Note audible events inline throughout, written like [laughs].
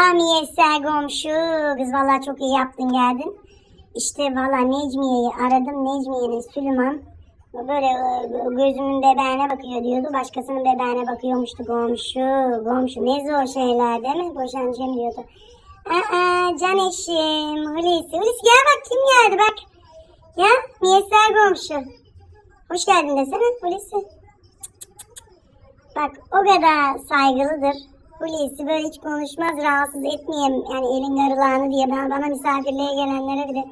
Aa Müyesser komşu. Kız vallahi çok iyi yaptın geldin. İşte vallahi Necmiye'yi aradım. Necmiye'nin Süleyman böyle e, gözümün bebeğine bakıyor diyordu. Başkasının bebeğine bakıyormuştu komşu. Komşu ne zor şeyler değil mi? Boşanacağım diyordu. Aa can eşim. Hulusi. Hulusi gel bak kim geldi bak. Ya Müyesser komşu. Hoş geldin desene Hulusi. Bak o kadar saygılıdır. Hulusi böyle hiç konuşmaz rahatsız etmeyeyim yani elin garılağını diye ben bana misafirliğe gelenlere bile.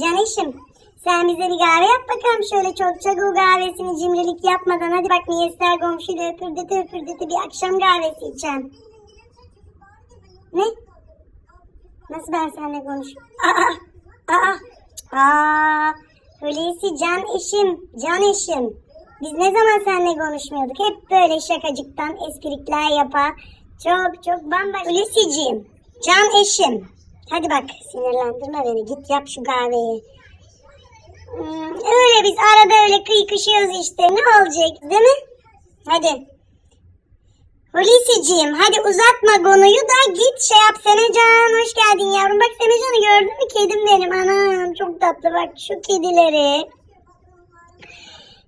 Canişim sen bize bir kahve yap bakalım şöyle çok çakıl kahvesini cimrilik yapmadan hadi bak Miyesler komşuyla öpürdütü öpürdütü bir akşam kahvesi içeceğim. Ne? Nasıl ben seninle konuşuyorum? Aa! Aa! Aa! Hulusi can eşim, can eşim. Biz ne zaman seninle konuşmuyorduk? Hep böyle şakacıktan esprikler yapa. Çok çok bambaşka. Hulusi'ciğim, can eşim. Hadi bak sinirlendirme beni. Git yap şu kahveyi. Hmm, öyle biz arada öyle kıykışıyoruz işte. Ne olacak değil mi? Hadi. Hulusi'ciğim hadi uzatma konuyu da git şey yap Senecan. Hoş geldin yavrum. Bak Senecan'ı gördün mü? Kedim benim. Anam çok tatlı bak şu kedileri.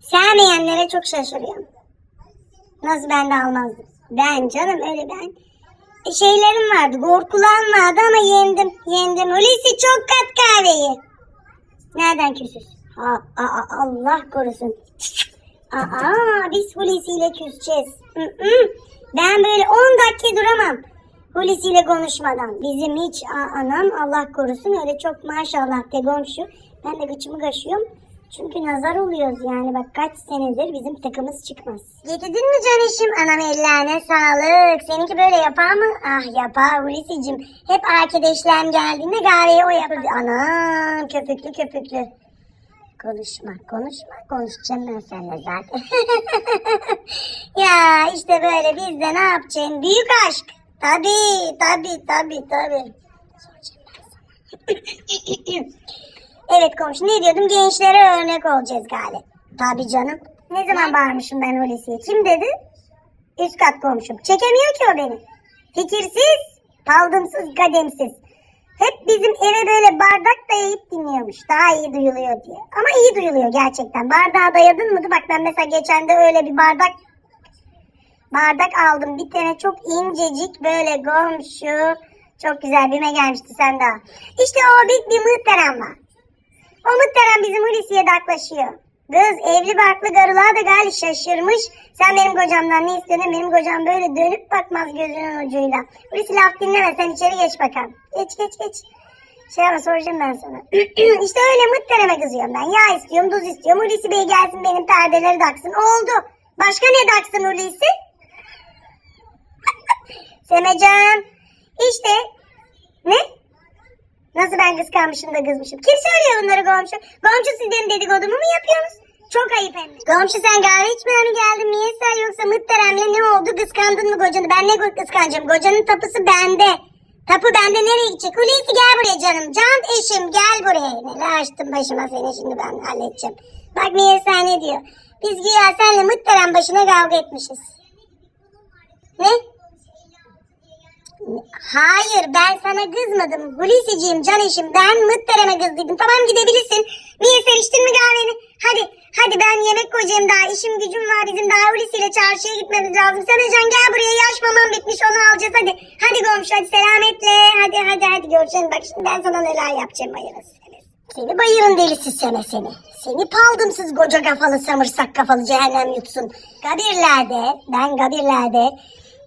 Sevmeyenlere çok şaşırıyorum. Nasıl ben de almazdım. Ben canım öyle ben. Şeylerim vardı korkulan vardı ama yendim. Yendim. Hulusi çok kat kahveyi. Nereden küsüz? Ha, aa, Allah korusun. Aa, biz Hulusi ile küseceğiz. Ben böyle 10 dakika duramam. Hulusi ile konuşmadan. Bizim hiç aa, anam Allah korusun öyle çok maşallah de komşu. Ben de gıçımı kaşıyorum. Çünkü nazar oluyoruz yani bak kaç senedir bizim takımız çıkmaz. Getirdin mi canışım? Anam ellerine sağlık. Seninki böyle yapar mı? Ah yapar Hulusi'cim. Hep arkadaşlarım geldiğinde kahveyi o yapar. Anam köpüklü köpüklü. Konuşma konuşma konuşacağım ben seninle zaten. [laughs] ya işte böyle biz de ne yapacaksın? Büyük aşk. Tabii tabii tabii tabii. Soracağım ben sana. [clears throat] [laughs] Evet komşu ne diyordum gençlere örnek olacağız galiba. Tabii canım. Ne zaman bağırmışım ben Hulusi'ye? Kim dedi? Üst kat komşum. Çekemiyor ki o beni. Fikirsiz, paldımsız, kademsiz. Hep bizim eve böyle bardak dayayıp dinliyormuş. Daha iyi duyuluyor diye. Ama iyi duyuluyor gerçekten. Bardağa dayadın mı? Bak ben mesela geçen de öyle bir bardak bardak aldım. Bir tane çok incecik böyle komşu. Çok güzel birime gelmişti sen daha. İşte o bir, bir muhterem var. O muhterem bizim Hulusi'ye daklaşıyor. Kız evli barklı karılığa da gali şaşırmış. Sen benim kocamdan ne istiyorsun? Benim kocam böyle dönüp bakmaz gözünün ucuyla. Hulusi laf dinleme sen içeri geç bakalım. Geç geç geç. Şey ama soracağım ben sana. [clears throat] işte öyle muhtereme kızıyorum ben. Yağ istiyorum, tuz istiyorum. Hulusi Bey gelsin benim perdeleri taksın. Oldu. Başka ne taksın Hulusi? [laughs] Semecan. İşte. Ne? Nasıl ben kıskanmışım da kızmışım. Kim söylüyor bunları komşu? Komşu siz benim dedikodumu mu yapıyorsunuz? Çok ayıp hem. Komşu sen kahve içmeye mi geldin? Niye sen yoksa mıtteremle ne oldu? Kıskandın mı kocanı? Ben ne kıskanacağım? Kocanın tapusu bende. Tapu bende nereye gidecek? Hulusi gel buraya canım. Can eşim gel buraya. Neler açtım başıma seni şimdi ben halledeceğim. Bak Miyesa ne diyor? Biz güya senle mıtterem başına kavga etmişiz. Ne? Hayır ben sana kızmadım. Hulusi'ciğim can eşim ben mıttereme kız dedim. Tamam gidebilirsin. Niye seviştin mi kahveni? Hadi hadi ben yemek koyacağım daha. işim gücüm var bizim daha Hulusi ile çarşıya gitmemiz lazım. Sen Can gel buraya yaş mamam bitmiş onu alacağız hadi. Hadi komşu hadi selametle. Hadi hadi hadi görüşelim. Bak şimdi ben sana neler yapacağım bayırın seni. Bayırın delisi sene seni. Seni paldımsız koca kafalı samırsak kafalı cehennem yutsun. Gabirlerde ben Gabirlerde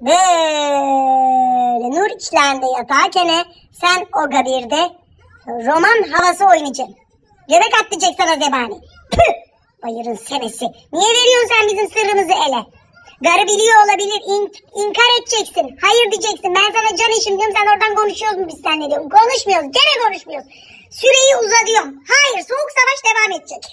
böyle nur içlerinde yatarken sen o gabirde roman havası oynayacaksın. Göbek atlayacak sana zebani. Püh! Bayırın senesi. Niye veriyorsun sen bizim sırrımızı ele? Garı biliyor olabilir. in- inkar edeceksin. Hayır diyeceksin. Ben sana can işim diyorum. Sen oradan konuşuyoruz mu biz seninle diyorum. Konuşmuyoruz. Gene konuşmuyoruz. Süreyi uzatıyorum. Hayır soğuk savaş devam edecek.